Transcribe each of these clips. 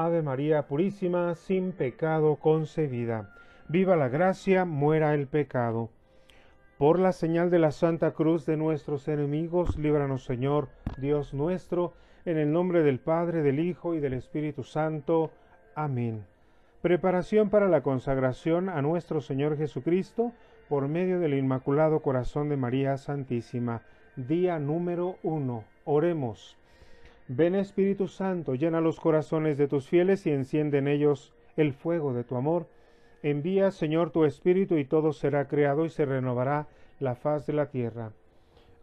Ave María Purísima, sin pecado concebida. Viva la gracia, muera el pecado. Por la señal de la Santa Cruz de nuestros enemigos, líbranos Señor, Dios nuestro, en el nombre del Padre, del Hijo y del Espíritu Santo. Amén. Preparación para la consagración a nuestro Señor Jesucristo por medio del Inmaculado Corazón de María Santísima. Día número uno. Oremos. Ven Espíritu Santo, llena los corazones de tus fieles y enciende en ellos el fuego de tu amor. Envía, Señor, tu Espíritu y todo será creado y se renovará la faz de la tierra.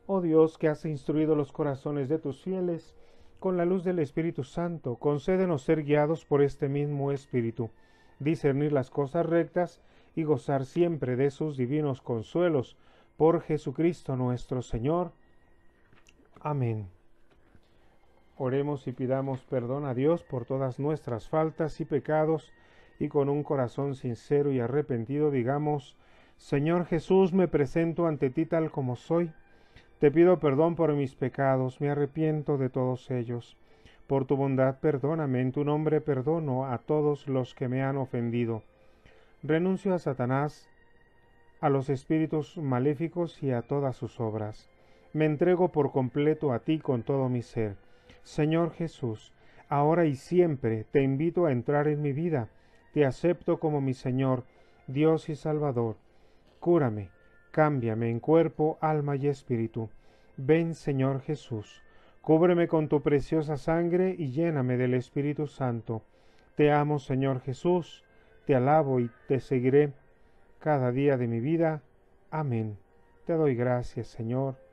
Oh Dios, que has instruido los corazones de tus fieles con la luz del Espíritu Santo, concédenos ser guiados por este mismo Espíritu discernir las cosas rectas y gozar siempre de sus divinos consuelos. Por Jesucristo nuestro Señor. Amén. Oremos y pidamos perdón a Dios por todas nuestras faltas y pecados, y con un corazón sincero y arrepentido digamos, Señor Jesús, me presento ante ti tal como soy. Te pido perdón por mis pecados, me arrepiento de todos ellos. Por tu bondad perdóname, en tu nombre perdono a todos los que me han ofendido. Renuncio a Satanás, a los espíritus maléficos y a todas sus obras. Me entrego por completo a ti con todo mi ser. Señor Jesús, ahora y siempre te invito a entrar en mi vida. Te acepto como mi Señor, Dios y Salvador. Cúrame, cámbiame en cuerpo, alma y espíritu. Ven, Señor Jesús. Cúbreme con tu preciosa sangre y lléname del Espíritu Santo. Te amo, Señor Jesús, te alabo y te seguiré cada día de mi vida. Amén. Te doy gracias, Señor.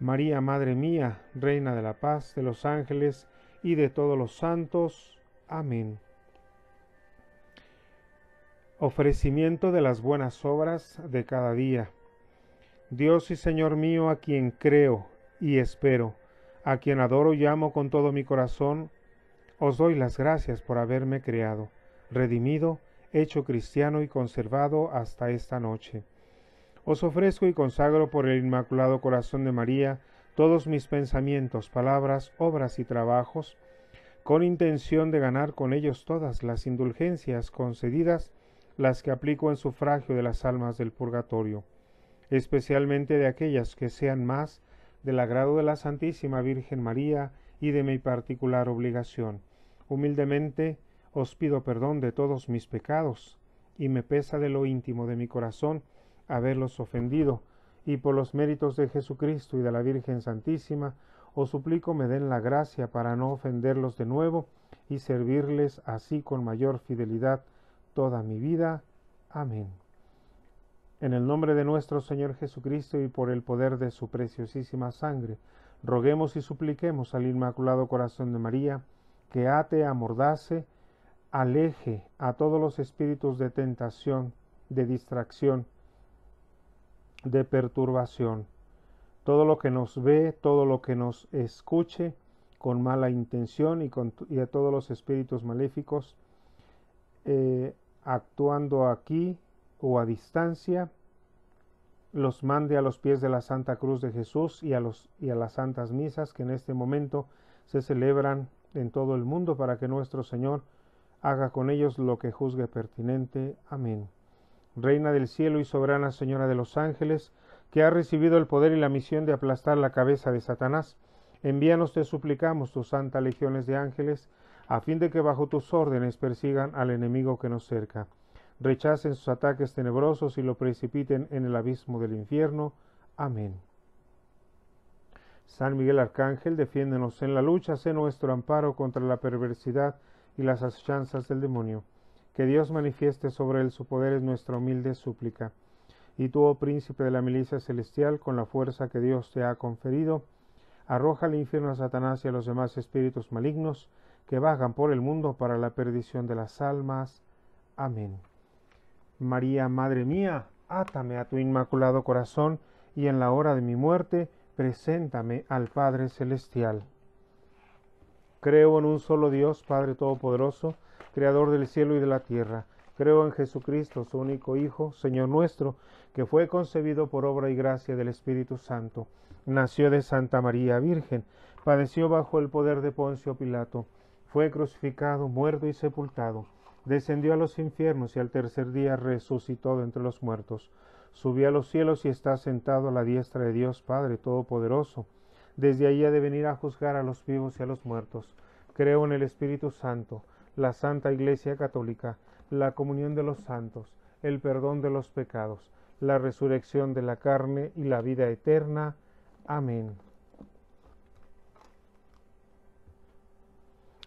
María, Madre mía, Reina de la paz, de los ángeles y de todos los santos. Amén. Ofrecimiento de las buenas obras de cada día. Dios y Señor mío, a quien creo y espero a quien adoro y amo con todo mi corazón, os doy las gracias por haberme creado, redimido, hecho cristiano y conservado hasta esta noche. Os ofrezco y consagro por el Inmaculado Corazón de María todos mis pensamientos, palabras, obras y trabajos, con intención de ganar con ellos todas las indulgencias concedidas, las que aplico en sufragio de las almas del purgatorio, especialmente de aquellas que sean más del agrado de la Santísima Virgen María y de mi particular obligación. Humildemente os pido perdón de todos mis pecados, y me pesa de lo íntimo de mi corazón haberlos ofendido, y por los méritos de Jesucristo y de la Virgen Santísima, os suplico me den la gracia para no ofenderlos de nuevo y servirles así con mayor fidelidad toda mi vida. Amén. En el nombre de nuestro Señor Jesucristo y por el poder de su preciosísima sangre, roguemos y supliquemos al Inmaculado Corazón de María, que ate, amordace, aleje a todos los espíritus de tentación, de distracción, de perturbación, todo lo que nos ve, todo lo que nos escuche con mala intención y, a todos los espíritus maléficos eh, actuando aquí o a distancia, los mande a los pies de la Santa Cruz de Jesús y a, los, y a las santas misas que en este momento se celebran en todo el mundo para que nuestro Señor haga con ellos lo que juzgue pertinente. Amén. Reina del cielo y soberana Señora de los ángeles, que ha recibido el poder y la misión de aplastar la cabeza de Satanás, envíanos, te suplicamos, tus santas legiones de ángeles, a fin de que bajo tus órdenes persigan al enemigo que nos cerca rechacen sus ataques tenebrosos y lo precipiten en el abismo del infierno. Amén. San Miguel Arcángel, defiéndenos en la lucha, sé nuestro amparo contra la perversidad y las asechanzas del demonio. Que Dios manifieste sobre él su poder es nuestra humilde súplica. Y tú, oh príncipe de la milicia celestial, con la fuerza que Dios te ha conferido, arroja al infierno a Satanás y a los demás espíritus malignos que vagan por el mundo para la perdición de las almas. Amén. María, Madre mía, átame a tu inmaculado corazón y en la hora de mi muerte, preséntame al Padre Celestial. Creo en un solo Dios, Padre Todopoderoso, Creador del cielo y de la tierra. Creo en Jesucristo, su único Hijo, Señor nuestro, que fue concebido por obra y gracia del Espíritu Santo. Nació de Santa María Virgen, padeció bajo el poder de Poncio Pilato fue crucificado, muerto y sepultado, descendió a los infiernos y al tercer día resucitó de entre los muertos, subió a los cielos y está sentado a la diestra de Dios Padre Todopoderoso. Desde allí ha de venir a juzgar a los vivos y a los muertos. Creo en el Espíritu Santo, la Santa Iglesia Católica, la comunión de los santos, el perdón de los pecados, la resurrección de la carne y la vida eterna. Amén.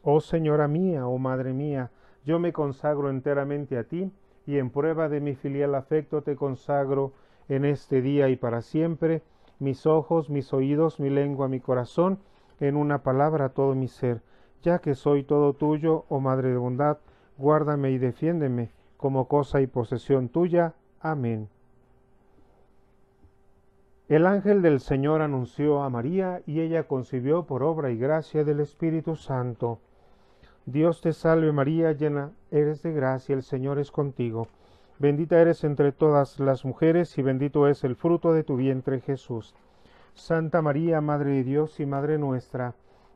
Oh Señora mía, oh Madre mía, yo me consagro enteramente a ti, y en prueba de mi filial afecto te consagro en este día y para siempre mis ojos, mis oídos, mi lengua, mi corazón, en una palabra todo mi ser, ya que soy todo tuyo, oh Madre de bondad, guárdame y defiéndeme como cosa y posesión tuya. Amén. El ángel del Señor anunció a María y ella concibió por obra y gracia del Espíritu Santo. Dios te salve María, llena eres de gracia, el Señor es contigo. Bendita eres entre todas las mujeres y bendito es el fruto de tu vientre Jesús. Santa María, Madre de Dios y Madre nuestra,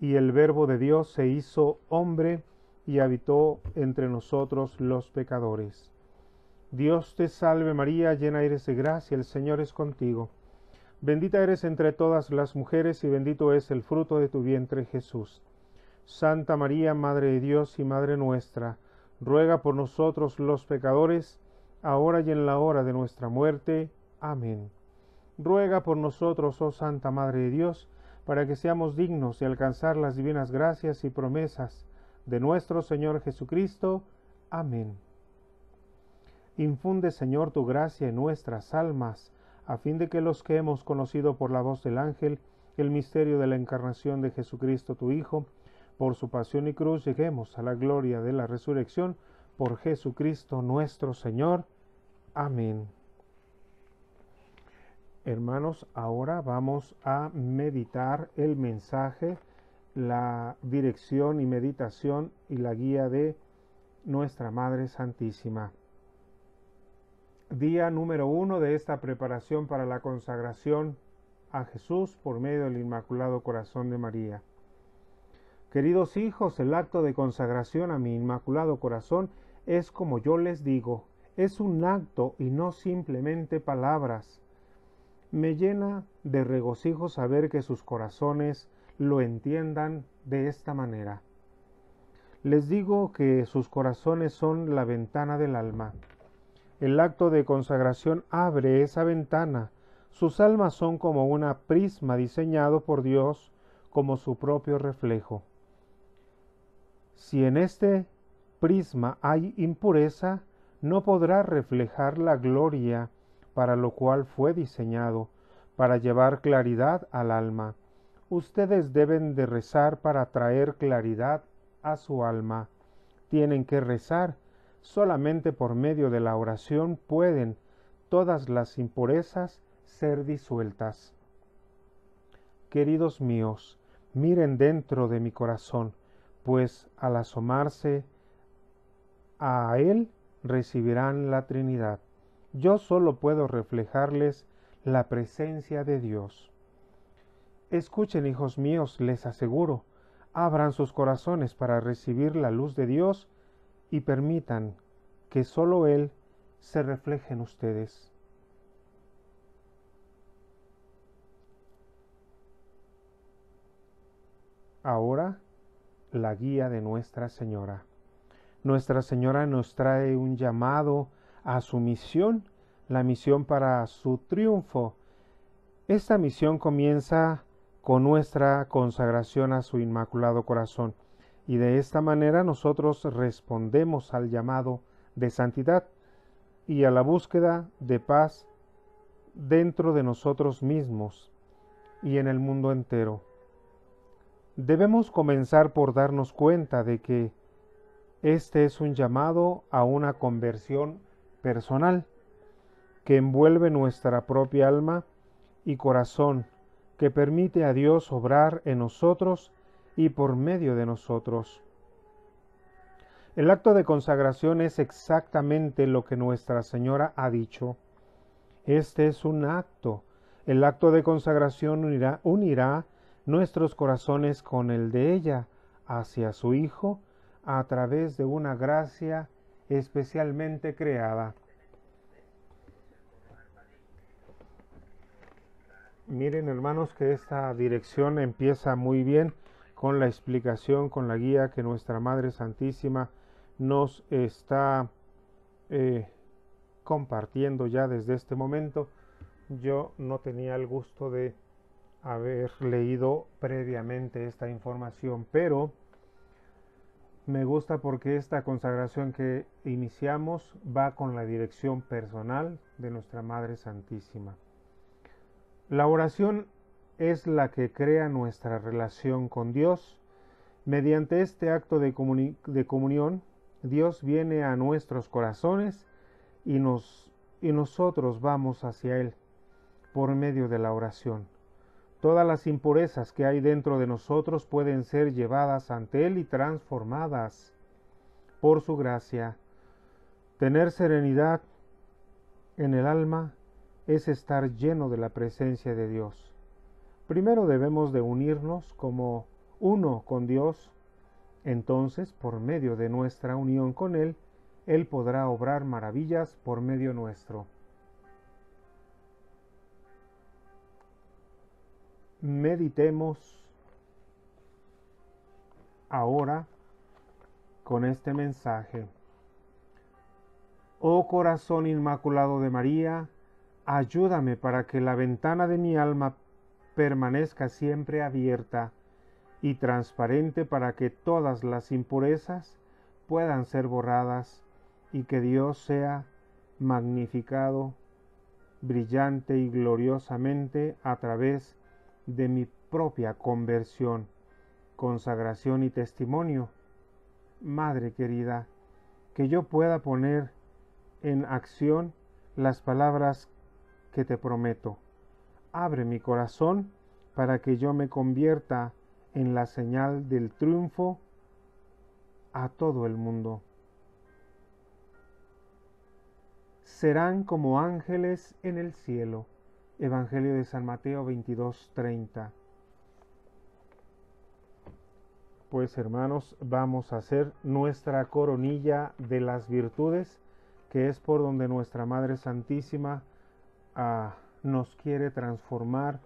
Y el Verbo de Dios se hizo hombre y habitó entre nosotros los pecadores. Dios te salve María, llena eres de gracia, el Señor es contigo. Bendita eres entre todas las mujeres y bendito es el fruto de tu vientre Jesús. Santa María, Madre de Dios y Madre nuestra, ruega por nosotros los pecadores, ahora y en la hora de nuestra muerte. Amén. Ruega por nosotros, oh Santa Madre de Dios, para que seamos dignos de alcanzar las divinas gracias y promesas de nuestro Señor Jesucristo. Amén. Infunde, Señor, tu gracia en nuestras almas, a fin de que los que hemos conocido por la voz del ángel el misterio de la encarnación de Jesucristo tu Hijo, por su pasión y cruz lleguemos a la gloria de la resurrección por Jesucristo nuestro Señor. Amén. Hermanos, ahora vamos a meditar el mensaje, la dirección y meditación y la guía de nuestra Madre Santísima día número uno de esta preparación para la consagración a Jesús por medio del Inmaculado Corazón de María. Queridos hijos, el acto de consagración a mi Inmaculado Corazón es como yo les digo, es un acto y no simplemente palabras. Me llena de regocijo saber que sus corazones lo entiendan de esta manera. Les digo que sus corazones son la ventana del alma el acto de consagración abre esa ventana. Sus almas son como una prisma diseñado por Dios como su propio reflejo. Si en este prisma hay impureza, no podrá reflejar la gloria para lo cual fue diseñado, para llevar claridad al alma. Ustedes deben de rezar para traer claridad a su alma. Tienen que rezar Solamente por medio de la oración pueden todas las impurezas ser disueltas. Queridos míos, miren dentro de mi corazón, pues al asomarse a él recibirán la Trinidad. Yo solo puedo reflejarles la presencia de Dios. Escuchen, hijos míos, les aseguro, abran sus corazones para recibir la luz de Dios y permitan que sólo Él se refleje en ustedes. Ahora, la guía de Nuestra Señora. Nuestra Señora nos trae un llamado a su misión, la misión para su triunfo. Esta misión comienza con nuestra consagración a su Inmaculado Corazón y de esta manera nosotros respondemos al llamado de santidad y a la búsqueda de paz dentro de nosotros mismos y en el mundo entero. Debemos comenzar por darnos cuenta de que este es un llamado a una conversión personal que envuelve nuestra propia alma y corazón, que permite a Dios obrar en nosotros y por medio de nosotros. El acto de consagración es exactamente lo que Nuestra Señora ha dicho. Este es un acto. El acto de consagración unirá, nuestros corazones con el de ella hacia su Hijo a través de una gracia especialmente creada. Miren hermanos que esta dirección empieza muy bien con la explicación, con la guía que nuestra Madre Santísima nos está eh, compartiendo ya desde este momento. Yo no tenía el gusto de haber leído previamente esta información, pero me gusta porque esta consagración que iniciamos va con la dirección personal de nuestra Madre Santísima. La oración es la que crea nuestra relación con Dios. Mediante este acto de, comunión, Dios viene a nuestros corazones y nosotros vamos hacia Él por medio de la oración. Todas las impurezas que hay dentro de nosotros pueden ser llevadas ante Él y transformadas por su gracia. Tener serenidad en el alma es estar lleno de la presencia de Dios. Primero debemos de unirnos como uno con Dios, entonces por medio de nuestra unión con Él, Él podrá obrar maravillas por medio nuestro. Meditemos ahora con este mensaje. Oh corazón inmaculado de María, ayúdame para que la ventana de mi alma permanezca siempre abierta y transparente para que todas las impurezas puedan ser borradas y que Dios sea magnificado brillante y gloriosamente a través de mi propia conversión, consagración y testimonio. Madre querida, que yo pueda poner en acción las palabras que te prometo. Abre mi corazón para que yo me convierta en la señal del triunfo a todo el mundo. Serán como ángeles en el cielo Evangelio de San Mateo 22:30. Pues hermanos, vamos a hacer nuestra coronilla de las virtudes, que es por donde nuestra Madre Santísima ah, nos quiere transformar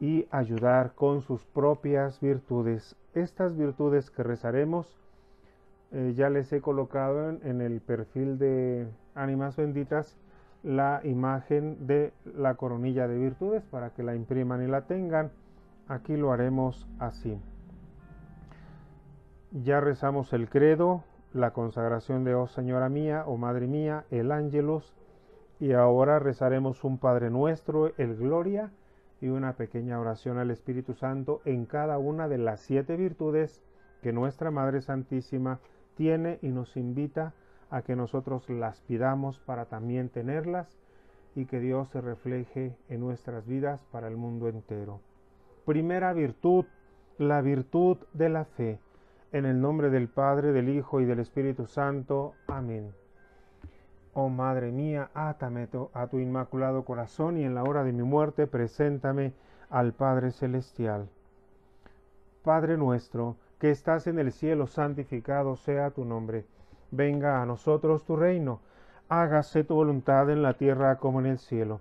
y ayudar con sus propias virtudes. Estas virtudes que rezaremos, eh, ya les he colocado en el perfil de Ánimas Benditas la imagen de la coronilla de virtudes para que la impriman y la tengan. Aquí lo haremos así. Ya rezamos el credo, la consagración de Oh Señora mía, oh Madre mía, el ángelus, y ahora rezaremos un Padre nuestro, el Gloria, y una pequeña oración al Espíritu Santo en cada una de las siete virtudes que nuestra Madre Santísima tiene y nos invita a a que nosotros las pidamos para también tenerlas y que Dios se refleje en nuestras vidas para el mundo entero. Primera virtud, la virtud de la fe. En el nombre del Padre, del Hijo y del Espíritu Santo. Amén. Oh Madre mía, átame a tu inmaculado corazón y en la hora de mi muerte preséntame al Padre Celestial. Padre nuestro, que estás en el cielo, santificado sea tu nombre venga a nosotros tu reino, hágase tu voluntad en la tierra como en el cielo.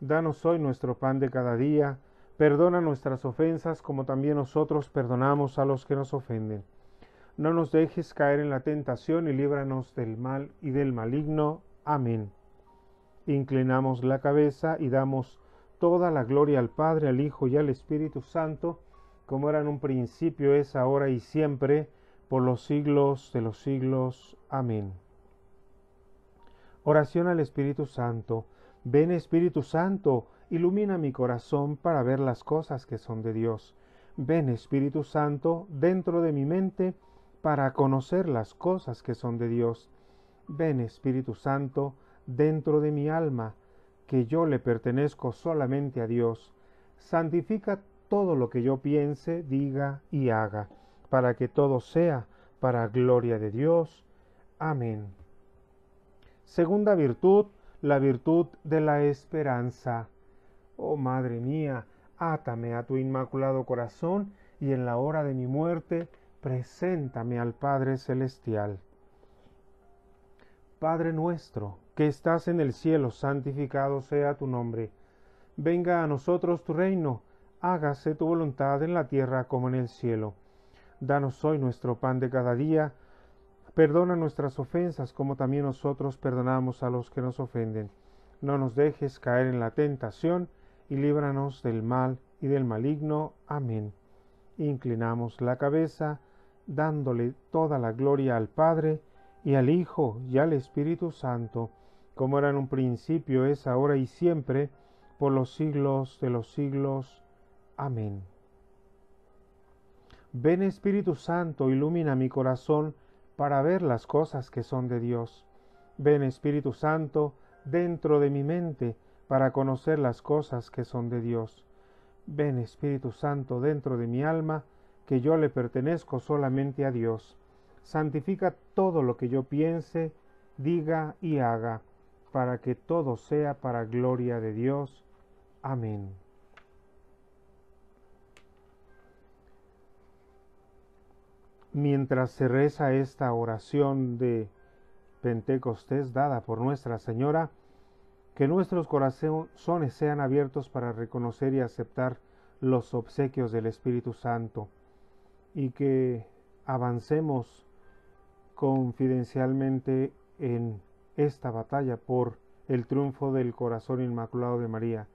Danos hoy nuestro pan de cada día, perdona nuestras ofensas como también nosotros perdonamos a los que nos ofenden. No nos dejes caer en la tentación y líbranos del mal y del maligno. Amén. Inclinamos la cabeza y damos toda la gloria al Padre, al Hijo y al Espíritu Santo, como era en un principio, es ahora y siempre, por los siglos de los siglos. Amén. Oración al Espíritu Santo. Ven Espíritu Santo, ilumina mi corazón para ver las cosas que son de Dios. Ven Espíritu Santo dentro de mi mente para conocer las cosas que son de Dios. Ven Espíritu Santo dentro de mi alma, que yo le pertenezco solamente a Dios. Santifica todo lo que yo piense, diga y haga, para que todo sea para gloria de Dios. Amén. Segunda virtud, la virtud de la esperanza. Oh Madre mía, átame a tu inmaculado corazón y en la hora de mi muerte, preséntame al Padre Celestial. Padre nuestro, que estás en el cielo, santificado sea tu nombre. Venga a nosotros tu reino, hágase tu voluntad en la tierra como en el cielo. Danos hoy nuestro pan de cada día, perdona nuestras ofensas como también nosotros perdonamos a los que nos ofenden. No nos dejes caer en la tentación, y líbranos del mal y del maligno. Amén. Inclinamos la cabeza, dándole toda la gloria al Padre, y al Hijo, y al Espíritu Santo, como era en un principio, es ahora y siempre, por los siglos de los siglos. Amén. Ven Espíritu Santo, ilumina mi corazón para ver las cosas que son de Dios. Ven Espíritu Santo dentro de mi mente para conocer las cosas que son de Dios. Ven Espíritu Santo dentro de mi alma, que yo le pertenezco solamente a Dios. Santifica todo lo que yo piense, diga y haga, para que todo sea para gloria de Dios. Amén. Mientras se reza esta oración de Pentecostés dada por Nuestra Señora, que nuestros corazones sean abiertos para reconocer y aceptar los obsequios del Espíritu Santo y que avancemos confidencialmente en esta batalla por el triunfo del corazón inmaculado de María.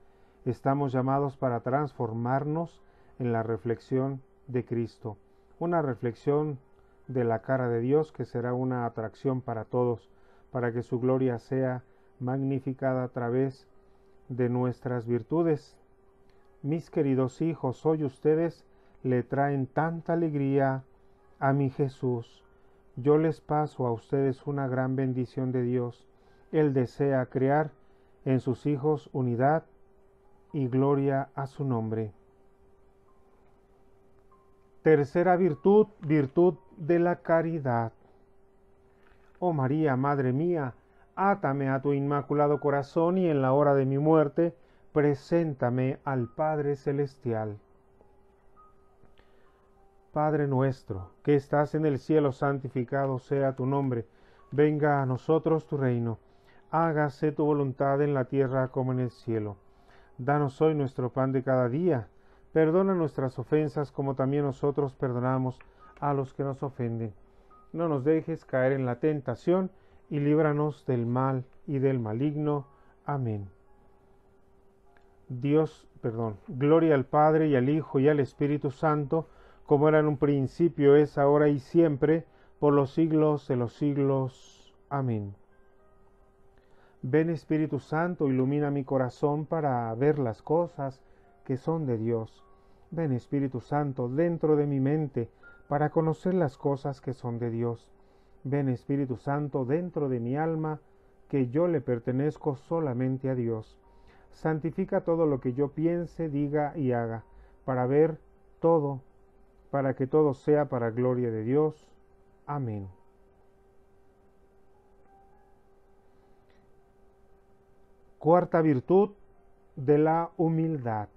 Estamos llamados para transformarnos en la reflexión de Cristo una reflexión de la cara de Dios que será una atracción para todos, para que su gloria sea magnificada a través de nuestras virtudes. Mis queridos hijos, hoy ustedes le traen tanta alegría a mi Jesús. Yo les paso a ustedes una gran bendición de Dios. Él desea crear en sus hijos unidad y gloria a su nombre. Tercera virtud, virtud de la caridad. Oh María, Madre mía, átame a tu inmaculado corazón y en la hora de mi muerte, preséntame al Padre Celestial. Padre nuestro, que estás en el cielo, santificado sea tu nombre, venga a nosotros tu reino, hágase tu voluntad en la tierra como en el cielo. Danos hoy nuestro pan de cada día Perdona nuestras ofensas como también nosotros perdonamos a los que nos ofenden. No nos dejes caer en la tentación y líbranos del mal y del maligno. Amén. Dios, perdón, gloria al Padre y al Hijo y al Espíritu Santo, como era en un principio, es ahora y siempre, por los siglos de los siglos. Amén. Ven Espíritu Santo, ilumina mi corazón para ver las cosas que son de Dios. Ven Espíritu Santo dentro de mi mente para conocer las cosas que son de Dios. Ven Espíritu Santo dentro de mi alma, que yo le pertenezco solamente a Dios. Santifica todo lo que yo piense, diga y haga, para ver todo, para que todo sea para gloria de Dios. Amén. Cuarta virtud de la humildad.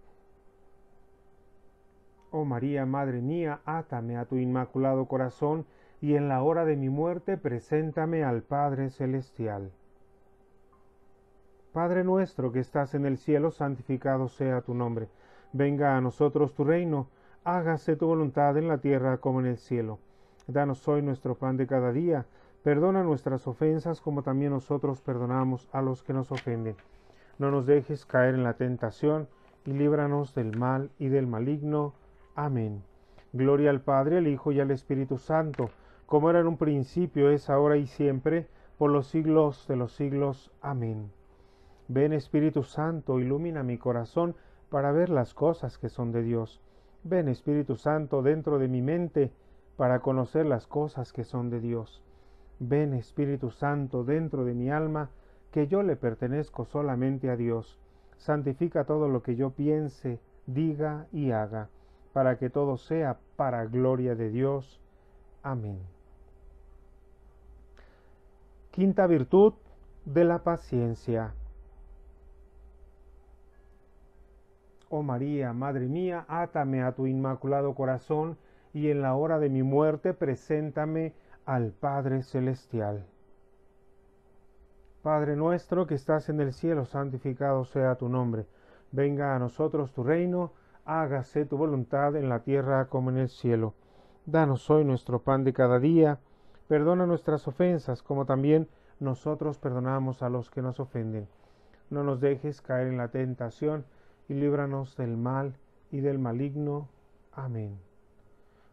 Oh María, Madre mía, átame a tu inmaculado corazón y en la hora de mi muerte preséntame al Padre Celestial. Padre nuestro que estás en el cielo, santificado sea tu nombre. Venga a nosotros tu reino, hágase tu voluntad en la tierra como en el cielo. Danos hoy nuestro pan de cada día, perdona nuestras ofensas como también nosotros perdonamos a los que nos ofenden. No nos dejes caer en la tentación y líbranos del mal y del maligno. Amén. Gloria al Padre, al Hijo y al Espíritu Santo, como era en un principio, es ahora y siempre, por los siglos de los siglos. Amén. Ven Espíritu Santo, ilumina mi corazón para ver las cosas que son de Dios. Ven Espíritu Santo dentro de mi mente para conocer las cosas que son de Dios. Ven Espíritu Santo dentro de mi alma, que yo le pertenezco solamente a Dios. Santifica todo lo que yo piense, diga y haga, para que todo sea para gloria de Dios. Amén. Quinta virtud de la paciencia. Oh María, Madre mía, átame a tu inmaculado corazón y en la hora de mi muerte preséntame al Padre Celestial. Padre nuestro que estás en el cielo, santificado sea tu nombre. Venga a nosotros tu reino, hágase tu voluntad en la tierra como en el cielo. Danos hoy nuestro pan de cada día, perdona nuestras ofensas como también nosotros perdonamos a los que nos ofenden. No nos dejes caer en la tentación y líbranos del mal y del maligno. Amén.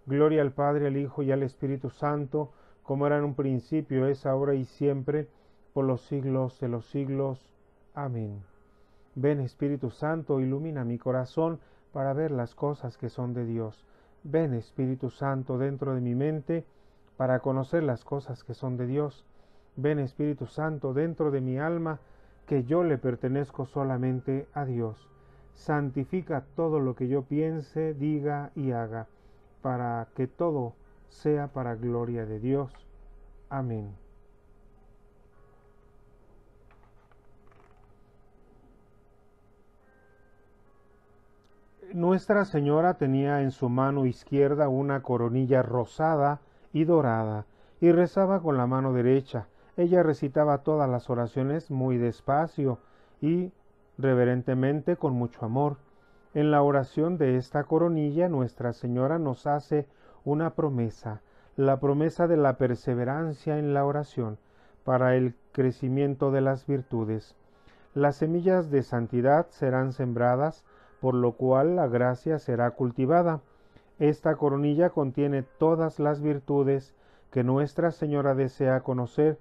Gloria al Padre, al Hijo y al Espíritu Santo, como era en un principio, es ahora y siempre, por los siglos de los siglos. Amén. Ven Espíritu Santo, ilumina mi corazón para ver las cosas que son de Dios. Ven Espíritu Santo dentro de mi mente para conocer las cosas que son de Dios. Ven Espíritu Santo dentro de mi alma, que yo le pertenezco solamente a Dios santifica todo lo que yo piense, diga y haga, para que todo sea para gloria de Dios. Amén. Nuestra Señora tenía en su mano izquierda una coronilla rosada y dorada, y rezaba con la mano derecha. Ella recitaba todas las oraciones muy despacio y reverentemente con mucho amor. En la oración de esta coronilla Nuestra Señora nos hace una promesa, la promesa de la perseverancia en la oración para el crecimiento de las virtudes. Las semillas de santidad serán sembradas, por lo cual la gracia será cultivada. Esta coronilla contiene todas las virtudes que Nuestra Señora desea conocer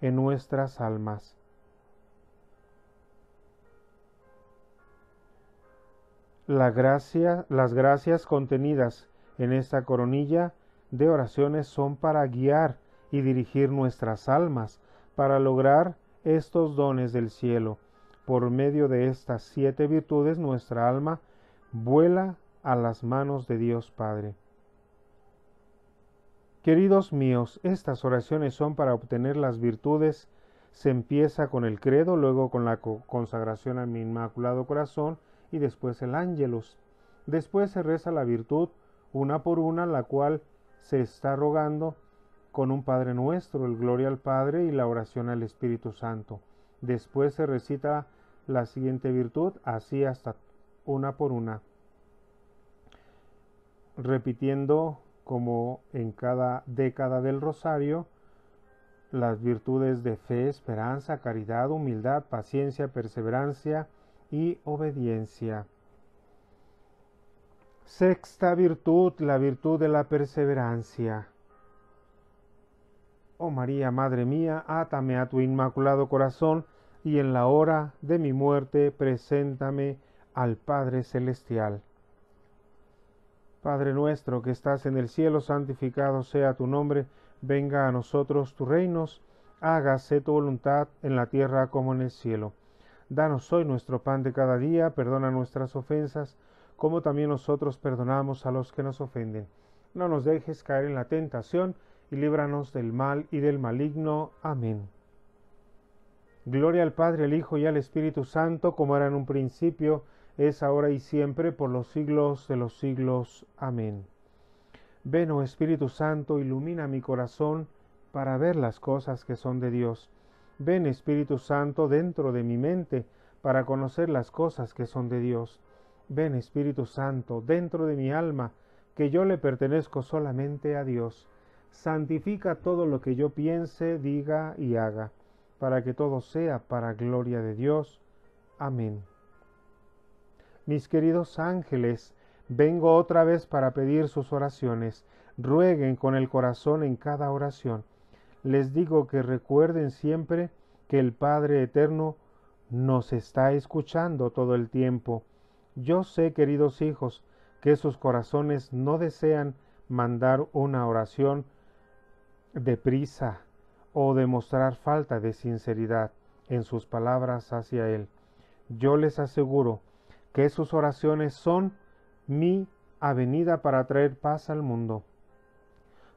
en nuestras almas. Las gracias contenidas en esta coronilla de oraciones son para guiar y dirigir nuestras almas, para lograr estos dones del cielo. Por medio de estas siete virtudes nuestra alma vuela a las manos de Dios Padre. Queridos míos, estas oraciones son para obtener las virtudes. Se empieza con el credo, luego con la consagración a mi Inmaculado Corazón, y después el ángelus. Después se reza la virtud una por una, la cual se está rogando con un Padre nuestro, el Gloria al Padre y la oración al Espíritu Santo. Después se recita la siguiente virtud, así hasta una por una, repitiendo como en cada década del rosario las virtudes de fe, esperanza, caridad, humildad, paciencia, perseverancia, y obediencia. Sexta virtud, la virtud de la perseverancia. Oh María, Madre mía, átame a tu inmaculado corazón y en la hora de mi muerte preséntame al Padre Celestial. Padre nuestro que estás en el cielo, santificado sea tu nombre, venga a nosotros tu reinos, hágase tu voluntad en la tierra como en el cielo. Danos hoy nuestro pan de cada día, perdona nuestras ofensas, como también nosotros perdonamos a los que nos ofenden. No nos dejes caer en la tentación, y líbranos del mal y del maligno. Amén. Gloria al Padre, al Hijo y al Espíritu Santo, como era en un principio, es ahora y siempre, por los siglos de los siglos. Amén. Ven, oh Espíritu Santo, ilumina mi corazón para ver las cosas que son de Dios Ven Espíritu Santo dentro de mi mente para conocer las cosas que son de Dios. Ven Espíritu Santo dentro de mi alma, que yo le pertenezco solamente a Dios. Santifica todo lo que yo piense, diga y haga, para que todo sea para gloria de Dios. Amén. Mis queridos ángeles, vengo otra vez para pedir sus oraciones. Rueguen con el corazón en cada oración les digo que recuerden siempre que el Padre Eterno nos está escuchando todo el tiempo. Yo sé, queridos hijos, que sus corazones no desean mandar una oración deprisa o demostrar falta de sinceridad en sus palabras hacia Él. Yo les aseguro que sus oraciones son mi avenida para traer paz al mundo.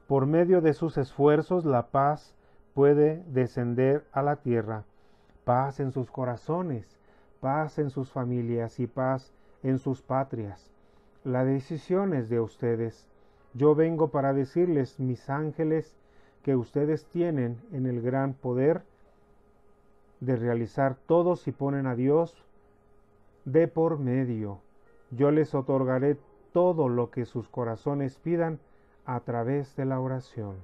Por medio de sus esfuerzos la paz puede descender a la tierra, paz en sus corazones, paz en sus familias y paz en sus patrias. La decisión es de ustedes. Yo vengo para decirles, mis ángeles, que ustedes tienen en el gran poder de realizar todo si ponen a Dios de por medio. Yo les otorgaré todo lo que sus corazones pidan a través de la oración.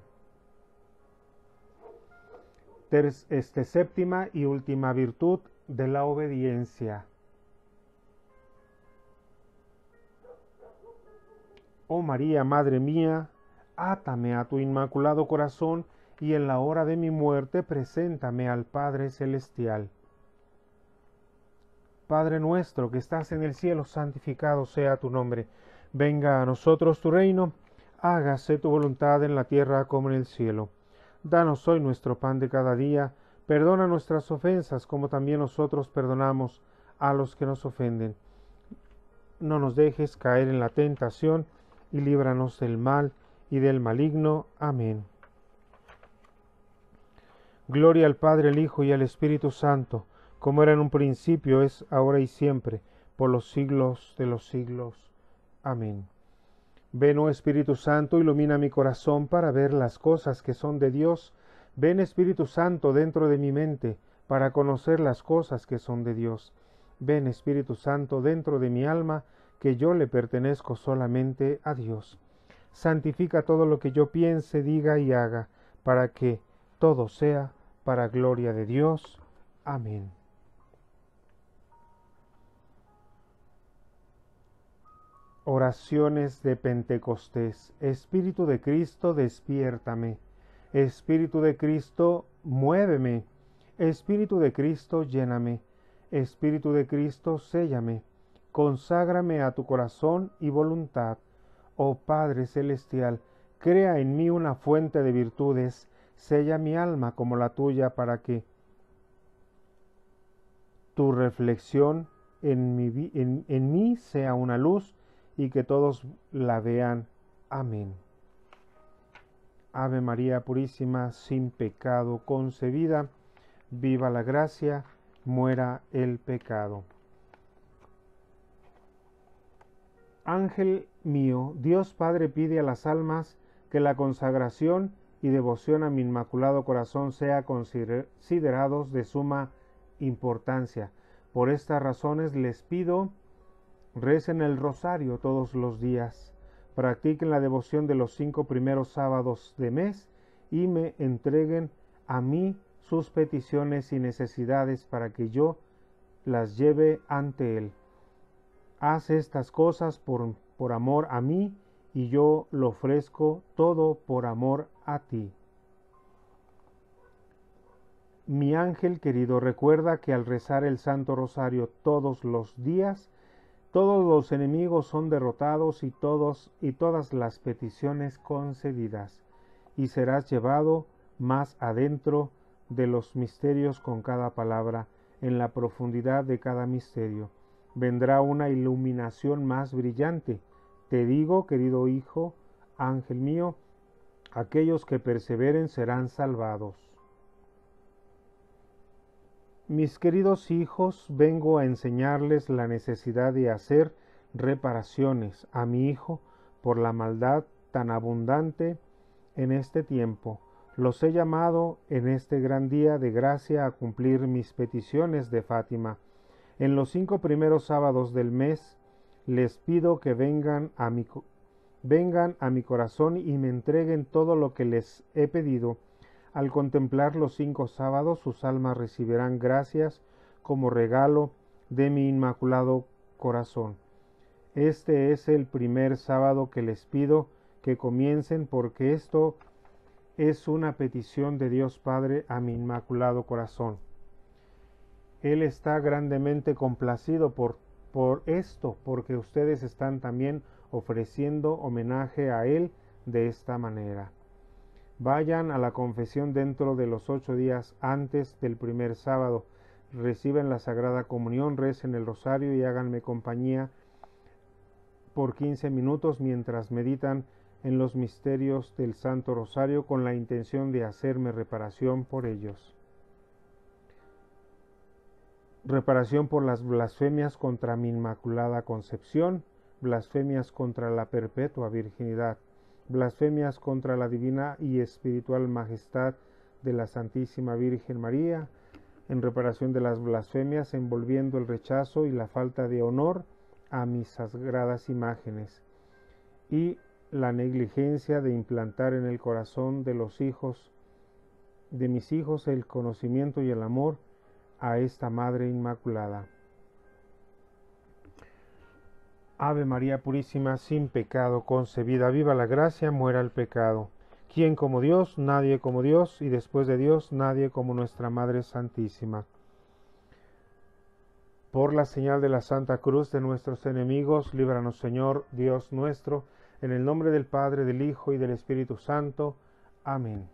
Este, séptima y última virtud de la obediencia. Oh María, Madre mía, átame a tu inmaculado corazón y en la hora de mi muerte preséntame al Padre Celestial. Padre nuestro que estás en el cielo, santificado sea tu nombre. Venga a nosotros tu reino, hágase tu voluntad en la tierra como en el cielo. Danos hoy nuestro pan de cada día, perdona nuestras ofensas como también nosotros perdonamos a los que nos ofenden. No nos dejes caer en la tentación y líbranos del mal y del maligno. Amén. Gloria al Padre, al Hijo y al Espíritu Santo, como era en un principio, es ahora y siempre, por los siglos de los siglos. Amén. Ven, oh Espíritu Santo, ilumina mi corazón para ver las cosas que son de Dios. Ven, Espíritu Santo, dentro de mi mente, para conocer las cosas que son de Dios. Ven, Espíritu Santo, dentro de mi alma, que yo le pertenezco solamente a Dios. Santifica todo lo que yo piense, diga y haga, para que todo sea para gloria de Dios. Amén. Oraciones de Pentecostés. Espíritu de Cristo, despiértame. Espíritu de Cristo, muéveme. Espíritu de Cristo, lléname. Espíritu de Cristo, séllame. Conságrame a tu corazón y voluntad. Oh Padre Celestial, crea en mí una fuente de virtudes, sella mi alma como la tuya para que tu reflexión en, mí sea una luz y que todos la vean. Amén. Ave María Purísima, sin pecado concebida, viva la gracia, muera el pecado. Ángel mío, Dios Padre pide a las almas que la consagración y devoción a mi inmaculado corazón sea considerados de suma importancia. Por estas razones les pido Recen el rosario todos los días, practiquen la devoción de los cinco primeros sábados de mes y me entreguen a mí sus peticiones y necesidades para que yo las lleve ante Él. Haz estas cosas por, por amor a mí y yo lo ofrezco todo por amor a ti. Mi ángel querido, recuerda que al rezar el Santo Rosario todos los días, todos los enemigos son derrotados y todos y todas las peticiones concedidas, y serás llevado más adentro de los misterios con cada palabra, en la profundidad de cada misterio. Vendrá una iluminación más brillante. Te digo, querido Hijo, ángel mío, aquellos que perseveren serán salvados. Mis queridos hijos, vengo a enseñarles la necesidad de hacer reparaciones a mi hijo por la maldad tan abundante en este tiempo. Los he llamado en este gran día de gracia a cumplir mis peticiones de Fátima. En los cinco primeros sábados del mes les pido que vengan a mi, vengan a mi corazón y me entreguen todo lo que les he pedido al contemplar los cinco sábados, sus almas recibirán gracias como regalo de mi inmaculado corazón. Este es el primer sábado que les pido que comiencen porque esto es una petición de Dios Padre a mi inmaculado corazón. Él está grandemente complacido por, por esto, porque ustedes están también ofreciendo homenaje a Él de esta manera. Vayan a la confesión dentro de los ocho días antes del primer sábado, reciben la Sagrada Comunión, recen el rosario y háganme compañía por quince minutos mientras meditan en los misterios del Santo Rosario con la intención de hacerme reparación por ellos. Reparación por las blasfemias contra mi Inmaculada Concepción, blasfemias contra la perpetua virginidad, blasfemias contra la divina y espiritual majestad de la Santísima Virgen María, en reparación de las blasfemias envolviendo el rechazo y la falta de honor a mis sagradas imágenes, y la negligencia de implantar en el corazón de los hijos de mis hijos el conocimiento y el amor a esta Madre Inmaculada. Ave María Purísima, sin pecado concebida, viva la gracia, muera el pecado. ¿Quién como Dios? Nadie como Dios, y después de Dios, nadie como nuestra Madre Santísima. Por la señal de la Santa Cruz de nuestros enemigos, líbranos Señor, Dios nuestro, en el nombre del Padre, del Hijo y del Espíritu Santo. Amén.